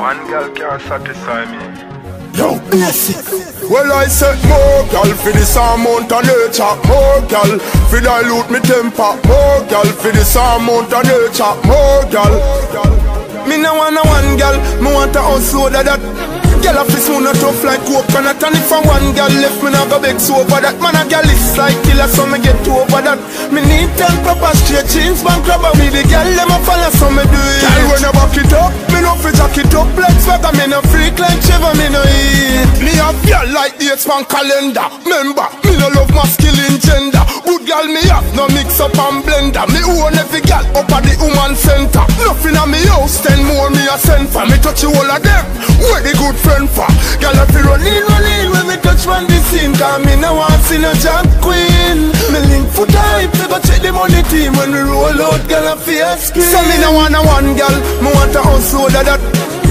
One girl can't satisfy me. Yo, Bassick. Well, I said more gal for this amount of nature. More gal for dilute me temper. More gal for this amount of nature. More gal. Me no want a one gal, me want a house that that. Girl a fist moon a tough like coconut And if a one girl left me nah go beg so over that Man a girl is like killer so me get to over that Me need ten proper straight jeans Bank rubber me the girl them a follow so me do it Girl when you back it up Me no fi jack up like swagger Me no freak like Trevor me no eat. Me a girl like dates man calendar. Member, me no love masculine gender. Good girl me have no mix up and blender. Me own every girl up at the woman center. Nothing on me house ten more me a send for. Me touch you all of them. Where the good friend for? Girl if you run in, run in Cause me no want see no jump queen. Me link foot hype Me go check the money team When we roll out Girl I feel scream. So me no want a one girl. Me want a house holder that.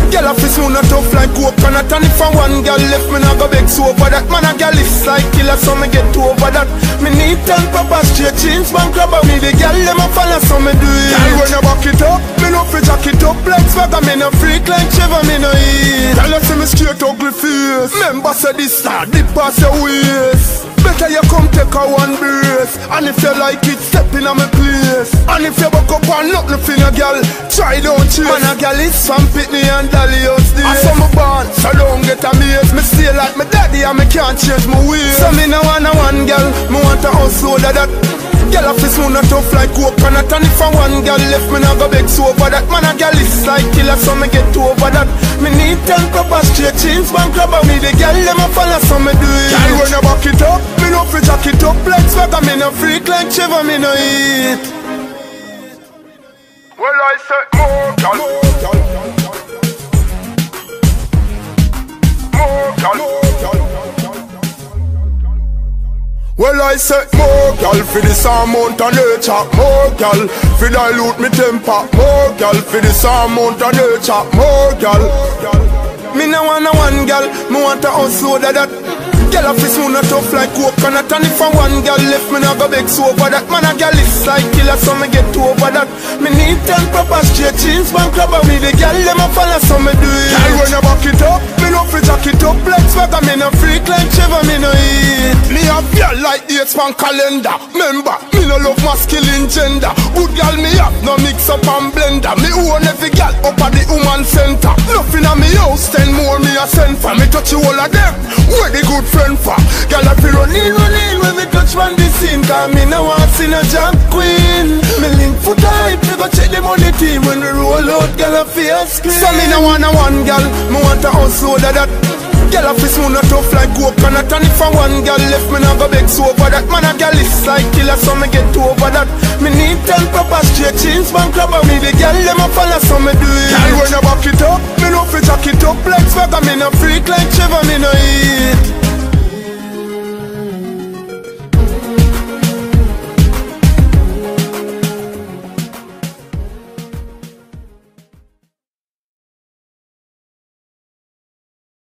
Girl a fist moon a tough like coconut. And if a one girl left me nah go beg so over that. Man a girl is like killer so me get to over that. Me need ten proper straight jeans Bank rubber. Me the girl them a follow so me do it. Girl when you back it up Me no fi jack it up like swagger Me no freak like Trevor me no eat. Girl you see me straight ugly face Member say this star dip past your waist. Better you come take a one brace And if you like it, step in my place. And if you buck up on nothing for your girl Try don't chase. Man a girl is from Pitney and Dolly house I saw me born, so don't get amazed. Me stay like my daddy and me can't change my ways. So me no want a one girl Me want a house holder that Girl a fist moon a tough like coconut. And if a one girl left me nah go beg so over that. Man a girl is like killer so me get to over that. Me need ten proper straight jeans Bank rubber me the girl them a follow so me do it. Girl when you back it up Me no fi jack it up. Like swagger Me no freak like Trevor me no eat Well, I said more oh, girl. Well, I say more gal for this amount of nature More gal for dilute me temper More gal for this amount of nature More gal Me no want a one gal Me want a holder that. Girl a fist moon a tough like coconut And if a one girl left me nah go beg so over that. Man a girl is like killer so me get over that. Me need ten proper straight jeans Bank rubber me the girl them a follow so me do it. Girl when you back it up no fi jack it up like swagger Me no freak like Trevor me no eat. Me a girl like dates man calendar. Remember me no love masculine gender. Good girl me have no mix up and blender. Me own every girl up at the woman center. Nothing on me house ten more me a send for. Me touch you all of them. Where the good friend for? Girl I feel run in, run in Touch from the scene Cause me no want see no jump queen. Me link foot hype Me go check the money team When we roll out Girl I feel scream So me no want a one girl. Me want a house holder that. Girl a fist moon a tough like coconut And if a one girl. Left me nah go beg so over that. Man a girl is like killer so me get over that. Me need ten proper straight jeans Bank rubber me the girl them a follow so me do it. Girl when you back it up Me no fi jack it up. Like swagger Me no freak like Trevor me no eat